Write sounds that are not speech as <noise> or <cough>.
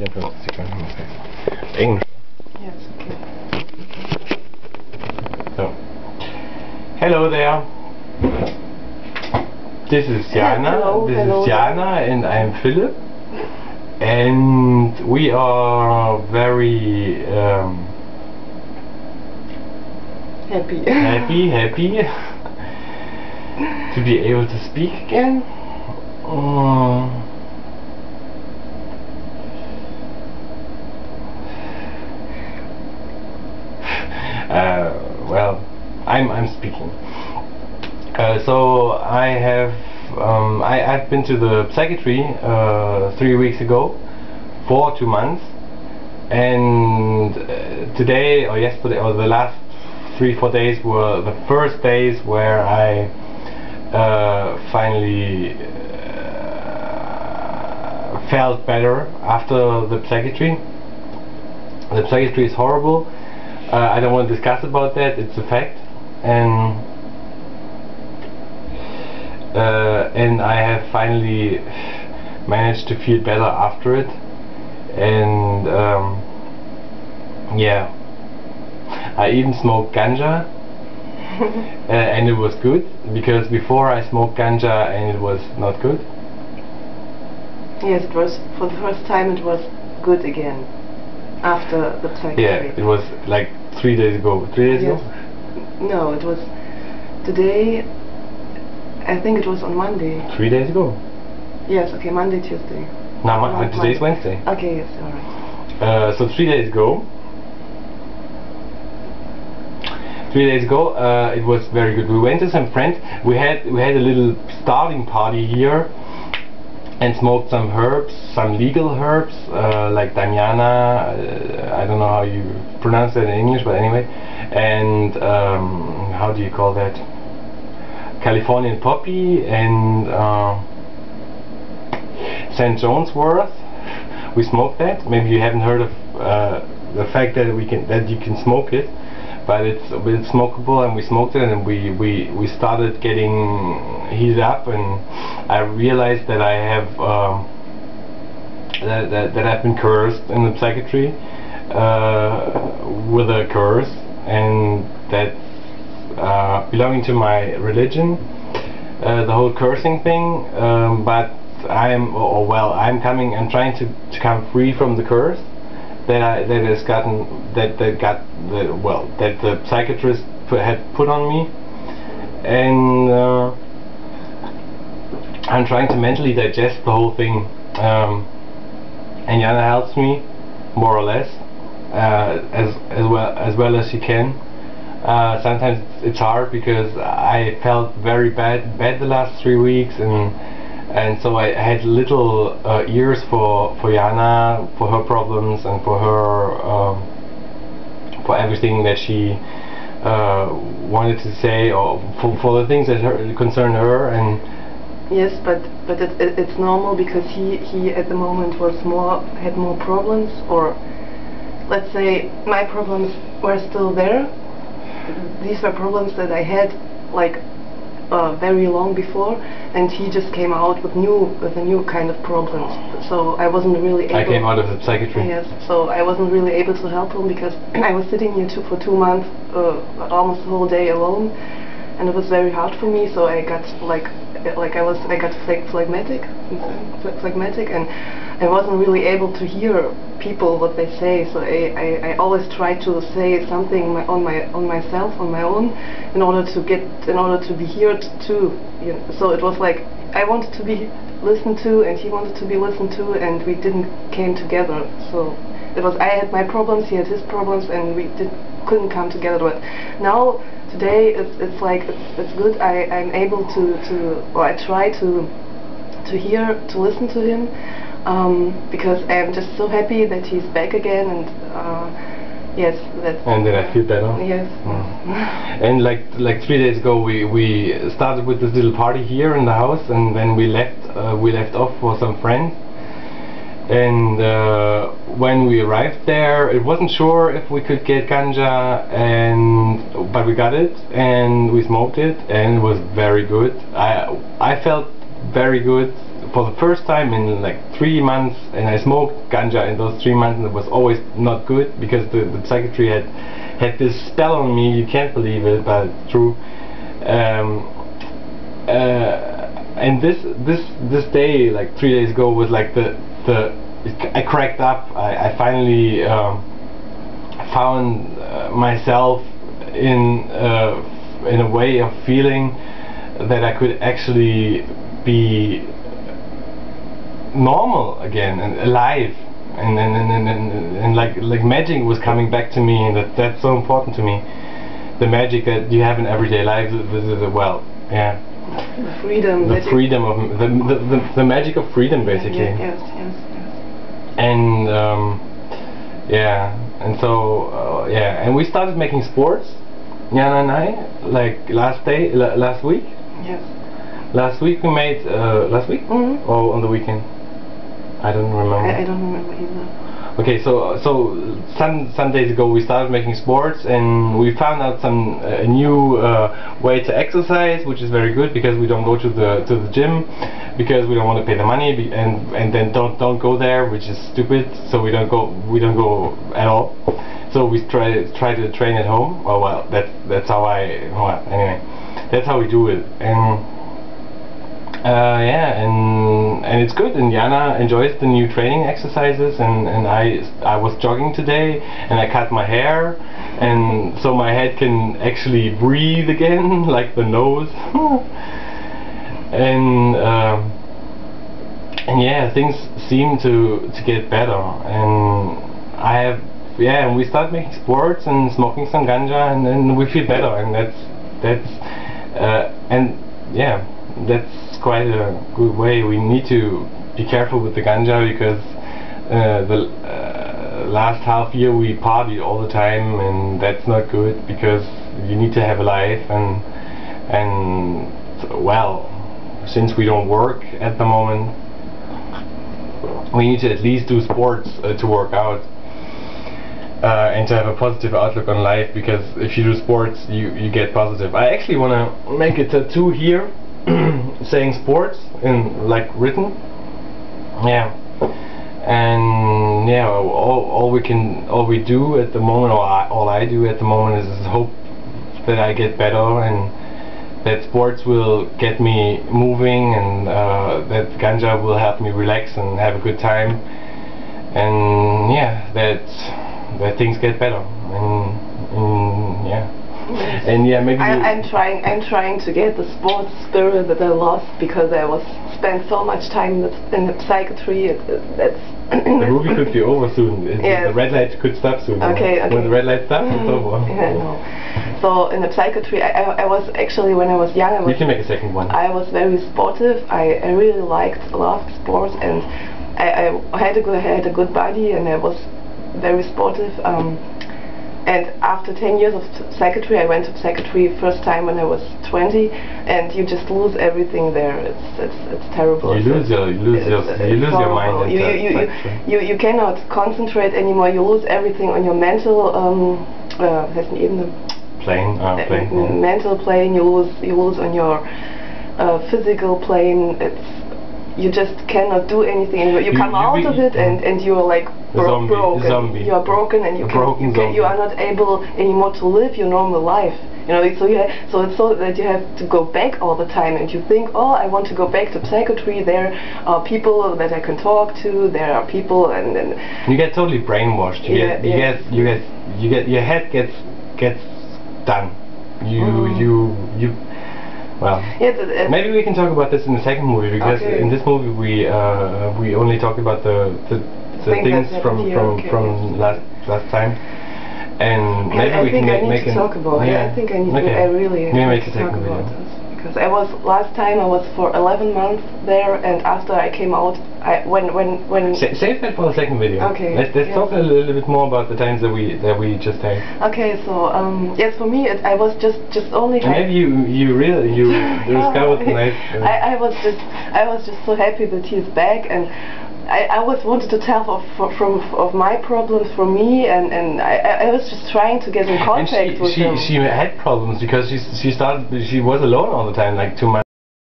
54 Sekunden ungefähr. Englisch. Yes, okay. So. Hello there. This is Jana. Hello, this hello is Jana and I'm Philip. And we are very um, Happy. happy, happy to be able to speak again. Mm. Uh, well, I'm I'm speaking. Uh, so I have um, I I've been to the psychiatry uh, three weeks ago for two months, and uh, today or yesterday or the last three four days were the first days where I uh, finally uh, felt better after the psychiatry. The psychiatry is horrible. Uh, I don't want to discuss about that. It's a fact, and uh, and I have finally managed to feel better after it, and um, yeah, I even smoked ganja, <laughs> uh, and it was good because before I smoked ganja and it was not good. yes, it was for the first time. It was good again after the psychiatry. Yeah, it was like three days ago. Three days Yes. ago. No, it was today. I think it was on Monday. Three days ago. Yes, okay, Monday, Tuesday. Now my, Mon- today's Monday. Wednesday. Okay, yes, alright. Uh, so three days ago, three days ago, uh, it was very good. We went to some friends. We had we had a little starting party here, and smoked some herbs, some legal herbs uh, like Damiana. Uh, I don't know how you pronounce that in English, but anyway, and um, how do you call that? Californian poppy and uh, St. John's Wort. We smoked that. Maybe you haven't heard of uh, the fact that we can that you can smoke it, but it's it's smokable, and we smoked it, and we we we started getting heated up, and I realized that I have um, that, that that I've been cursed in the psychiatry uh, with a curse, and that uh, belonging to my religion, uh, the whole cursing thing. Um, but I'm, or, or well, I'm coming. I'm trying to, to come free from the curse that I that has gotten that that got the well that the psychiatrist put, had put on me, and uh, I'm trying to mentally digest the whole thing. Um, and Jana helps me more or less uh, as as well as well as she can. Uh, sometimes it's hard because I felt very bad bad the last three weeks and and so I had little uh, ears for for Jana for her problems and for her um, for everything that she uh, wanted to say or for, for the things that her, her and Yes, but but it, it, it's normal because he he at the moment was more had more problems or let's say my problems were still there. These were problems that I had like uh, very long before, and he just came out with new with a new kind of problems. So I wasn't really able. I came out of the psychiatry. Yes, so I wasn't really able to help him because <clears throat> I was sitting here two, for two months, uh, almost the whole day alone, and it was very hard for me. So I got like, like I was, I got phleg- phlegmatic, phleg- phlegmatic, and I wasn't really able to hear people what they say. So I, I, I always try to say something my, on my on myself on my own, in order to get, in order to be heard too. You know, so it was like I wanted to be listened to and he wanted to be listened to and we didn't came together so it was I had my problems he had his problems and we did, couldn't come together but now today it's, it's like it's, it's good I, I'm able to, to or I try to to hear to listen to him um, because I'm just so happy that he's back again and uh, yes that And then I feel better. yes And like like three days ago, we we started with this little party here in the house, and then we left uh, we left off for some friends. And uh, when we arrived there, it wasn't sure if we could get ganja, and but we got it, and we smoked it, and it was very good. I I felt very good for the first time in like three months, and I smoked ganja in those three months, and it was always not good because the, the psychiatry had had this spell on me. You can't believe it, but it's true. Um, uh, and this this this day, like three days ago, was like the the I cracked up. I, I finally um, found uh, myself in uh, in a way of feeling that I could actually be normal again and alive. And and, and, and, and, and like like magic was coming back to me and that that's so important to me. The magic that you have in everyday life the, the, the, well yeah. The freedom the freedom of the, the, the, the magic of freedom basically. Yes yes yes, and um, yeah. And so uh, yeah. And we started making sports. Jana and I like last day last week? Yes. Last week we made uh, last week? Mm -hmm. or on the weekend I don't remember. I, I don't remember either. Okay, so so some some days ago we started making sports and we found out some uh, new uh, way to exercise, which is very good because we don't go to the to the gym because we don't want to pay the money and and then don't don't go there, which is stupid. So we don't go we don't go at all. So we try try to train at home. Oh well, that's that's how I well anyway, that's how we do it and. Uh, yeah, and and it's good. And Jana enjoys the new training exercises, and and I I was jogging today, and I cut my hair, and so my head can actually breathe again, <laughs> like the nose. <laughs> and uh, and yeah, things seem to to get better, and I have yeah, and we start making sports and smoking some ganja, and then we feel better, and that's that's uh, and yeah, that's quite a good way. We need to be careful with the ganja because uh, the uh, last half year we partied all the time and that's not good because you need to have a life and and well since we don't work at the moment we need to at least do sports uh, to work out uh, and to have a positive outlook on life because if you do sports you you get positive I actually want to make a tattoo here <clears throat> saying sports in like written. Yeah. And yeah all, all we can all we do at the moment or I, all I do at the moment is hope that I get better and that sports will get me moving and uh, that ganja will help me relax and have a good time. And yeah that that things get better. And, and yeah <laughs> and yeah, maybe I, am trying. I'm trying to get the sports spirit that I lost because I was spent so much time in the, in the psychiatry. It, it, that's the <coughs> movie could be over soon. yes. The red light could stop soon. Okay, okay. When the red light stops, it's <laughs> over. Yeah, no. So in the psychiatry, I, I, I, was actually when I was young. I was, you can make a second one. I was very sportive. I, I really liked loved sports and I, I had a good I had a good body and I was very sportive. Um, and after 10 years of psychiatry, I went to psychiatry first time when I was 20, and you just lose everything there. It's it's, it's terrible. You lose your you lose your you lose your mind. You you, you, you you cannot concentrate anymore. You lose everything on your mental um uh, plane. Uh, plane. Uh, mental plane. You lose you lose on your uh, physical plane. It's you just cannot do anything anymore. You, you come you out of it and, and you're like bro zombie, broken. Zombie. You are broken and you, can, you, can, you are not able anymore to live your normal life. You know, so you so it's so that you have to go back all the time, and you think, oh, I want to go back to psychiatry. There are people that I can talk to. There are people, and then you get totally brainwashed. You yeah, get, you yeah. get, you get, you get, your head gets gets done. You, mm. you, you well, yeah, maybe we can talk about this in the second movie because okay. in this movie we uh, we only talk about the the, the things from from okay. from last last time, and maybe I we can make, I make to talk about. Yeah. I think I need. Okay. I really need to talk about this because I was last time I was for 11 months there, and after I came out, I when when when. Sa save that for the second video. Okay. Let's, let's talk a little bit more about the times that we that we just had. Okay, so um, yes, for me, it, I was just just only. And maybe you you really you <laughs> discovered nice. Uh, I I was just I was just so happy that he's back and. I, I always wanted to tell of, of, from of my problems for me, and and I, I was just trying to get in contact she, with she, him. She had problems because she she started she was alone all the time, like two months.